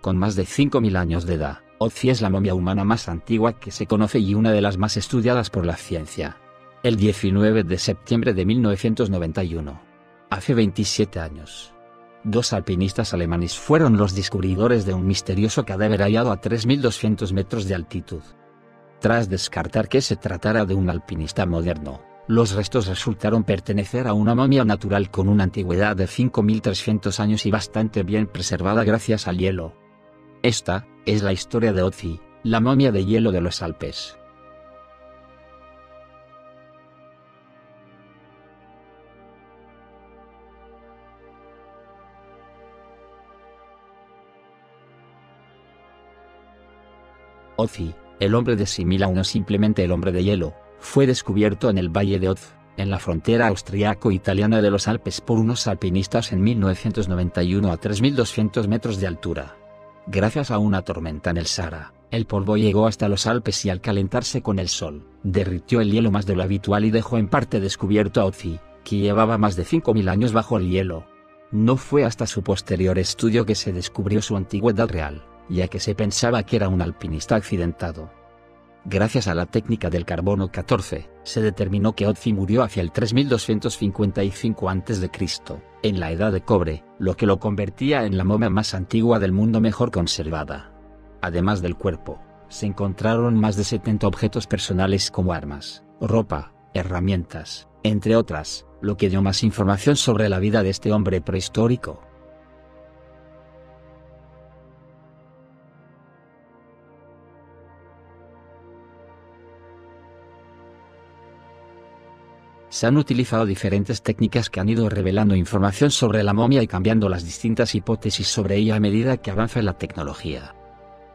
con más de 5.000 años de edad. Ozi es la momia humana más antigua que se conoce y una de las más estudiadas por la ciencia. El 19 de septiembre de 1991. Hace 27 años. Dos alpinistas alemanes fueron los descubridores de un misterioso cadáver hallado a 3.200 metros de altitud. Tras descartar que se tratara de un alpinista moderno, los restos resultaron pertenecer a una momia natural con una antigüedad de 5.300 años y bastante bien preservada gracias al hielo. Esta, es la historia de Otzi, la momia de hielo de los Alpes. Ozi, el hombre de Simila o no simplemente el hombre de hielo, fue descubierto en el valle de Oz, en la frontera austriaco-italiana de los Alpes por unos alpinistas en 1991 a 3.200 metros de altura. Gracias a una tormenta en el Sahara, el polvo llegó hasta los Alpes y al calentarse con el sol, derritió el hielo más de lo habitual y dejó en parte descubierto a Ozi, que llevaba más de 5.000 años bajo el hielo. No fue hasta su posterior estudio que se descubrió su antigüedad real, ya que se pensaba que era un alpinista accidentado. Gracias a la técnica del carbono 14, se determinó que Otzi murió hacia el 3255 a.C., en la edad de cobre, lo que lo convertía en la momia más antigua del mundo mejor conservada. Además del cuerpo, se encontraron más de 70 objetos personales como armas, ropa, herramientas, entre otras, lo que dio más información sobre la vida de este hombre prehistórico. Se han utilizado diferentes técnicas que han ido revelando información sobre la momia y cambiando las distintas hipótesis sobre ella a medida que avanza la tecnología.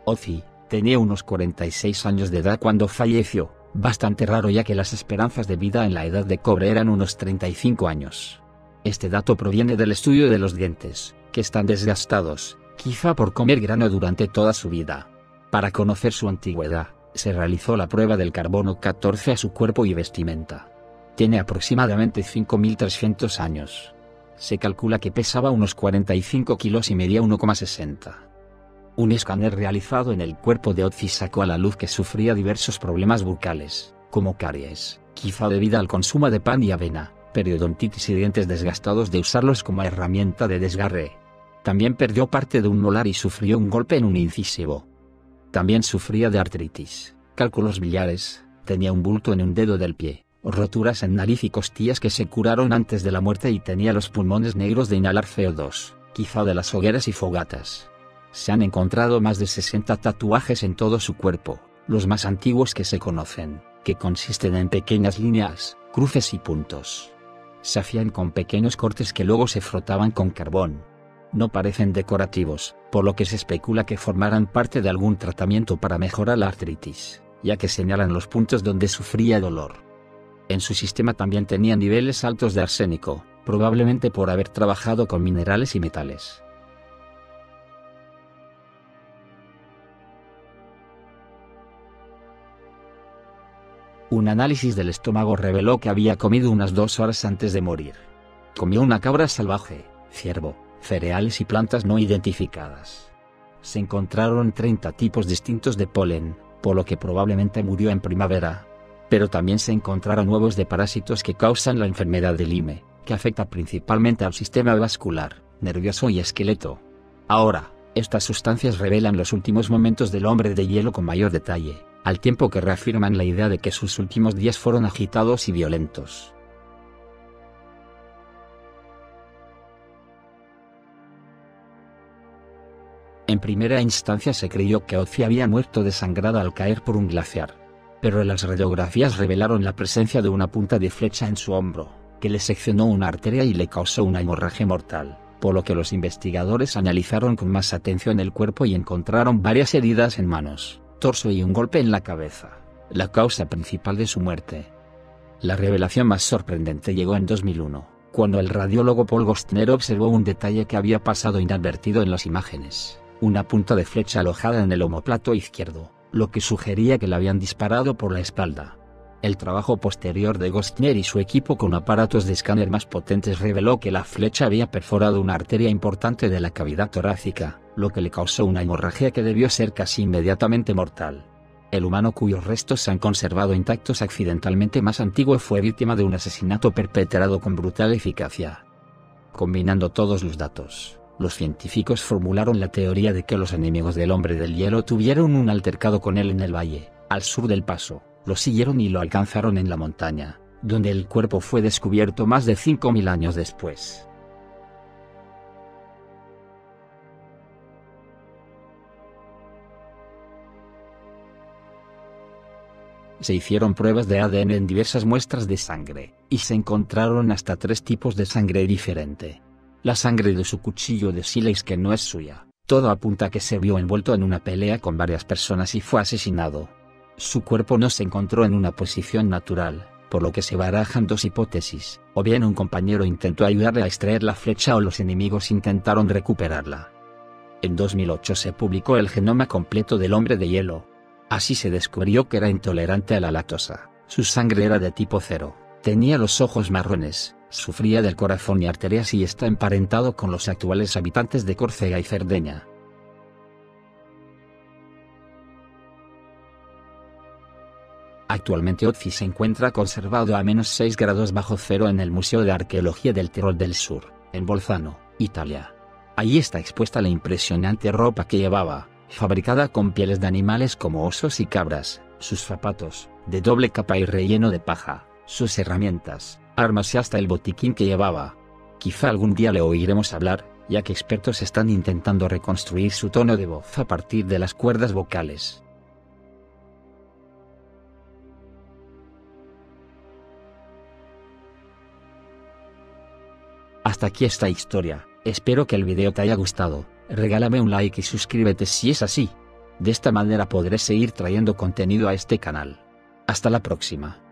Ozzy, tenía unos 46 años de edad cuando falleció, bastante raro ya que las esperanzas de vida en la edad de cobre eran unos 35 años. Este dato proviene del estudio de los dientes, que están desgastados, quizá por comer grano durante toda su vida. Para conocer su antigüedad, se realizó la prueba del carbono 14 a su cuerpo y vestimenta. Tiene aproximadamente 5.300 años. Se calcula que pesaba unos 45 kilos y medía 1,60. Un escáner realizado en el cuerpo de Otzi sacó a la luz que sufría diversos problemas bucales, como caries, quizá debido al consumo de pan y avena, periodontitis y dientes desgastados de usarlos como herramienta de desgarre. También perdió parte de un molar y sufrió un golpe en un incisivo. También sufría de artritis, cálculos biliares, tenía un bulto en un dedo del pie, roturas en nariz y costillas que se curaron antes de la muerte y tenía los pulmones negros de inhalar CO2, quizá de las hogueras y fogatas. Se han encontrado más de 60 tatuajes en todo su cuerpo, los más antiguos que se conocen, que consisten en pequeñas líneas, cruces y puntos. Se hacían con pequeños cortes que luego se frotaban con carbón. No parecen decorativos, por lo que se especula que formaran parte de algún tratamiento para mejorar la artritis, ya que señalan los puntos donde sufría dolor. En su sistema también tenía niveles altos de arsénico, probablemente por haber trabajado con minerales y metales. Un análisis del estómago reveló que había comido unas dos horas antes de morir. Comió una cabra salvaje, ciervo, cereales y plantas no identificadas. Se encontraron 30 tipos distintos de polen, por lo que probablemente murió en primavera, pero también se encontraron nuevos de parásitos que causan la enfermedad de Lyme, que afecta principalmente al sistema vascular, nervioso y esqueleto. Ahora, estas sustancias revelan los últimos momentos del hombre de hielo con mayor detalle, al tiempo que reafirman la idea de que sus últimos días fueron agitados y violentos. En primera instancia se creyó que Ozzy había muerto desangrado al caer por un glaciar pero las radiografías revelaron la presencia de una punta de flecha en su hombro, que le seccionó una arteria y le causó una hemorragia mortal, por lo que los investigadores analizaron con más atención el cuerpo y encontraron varias heridas en manos, torso y un golpe en la cabeza, la causa principal de su muerte. La revelación más sorprendente llegó en 2001, cuando el radiólogo Paul Gostner observó un detalle que había pasado inadvertido en las imágenes, una punta de flecha alojada en el omoplato izquierdo, lo que sugería que la habían disparado por la espalda. El trabajo posterior de Gostner y su equipo con aparatos de escáner más potentes reveló que la flecha había perforado una arteria importante de la cavidad torácica, lo que le causó una hemorragia que debió ser casi inmediatamente mortal. El humano cuyos restos se han conservado intactos accidentalmente más antiguo fue víctima de un asesinato perpetrado con brutal eficacia. Combinando todos los datos, los científicos formularon la teoría de que los enemigos del hombre del hielo tuvieron un altercado con él en el valle, al sur del paso, lo siguieron y lo alcanzaron en la montaña, donde el cuerpo fue descubierto más de 5.000 años después. Se hicieron pruebas de ADN en diversas muestras de sangre, y se encontraron hasta tres tipos de sangre diferente. La sangre de su cuchillo de sílex que no es suya, todo apunta a que se vio envuelto en una pelea con varias personas y fue asesinado. Su cuerpo no se encontró en una posición natural, por lo que se barajan dos hipótesis, o bien un compañero intentó ayudarle a extraer la flecha o los enemigos intentaron recuperarla. En 2008 se publicó el genoma completo del hombre de hielo. Así se descubrió que era intolerante a la lactosa, su sangre era de tipo cero, tenía los ojos marrones, sufría del corazón y arterias y está emparentado con los actuales habitantes de Córcega y Cerdeña. Actualmente Otzi se encuentra conservado a menos 6 grados bajo cero en el Museo de Arqueología del Tirol del Sur, en Bolzano, Italia. Allí está expuesta la impresionante ropa que llevaba, fabricada con pieles de animales como osos y cabras, sus zapatos, de doble capa y relleno de paja, sus herramientas, armas y hasta el botiquín que llevaba. Quizá algún día le oiremos hablar, ya que expertos están intentando reconstruir su tono de voz a partir de las cuerdas vocales. Hasta aquí esta historia, espero que el video te haya gustado, regálame un like y suscríbete si es así. De esta manera podré seguir trayendo contenido a este canal. Hasta la próxima.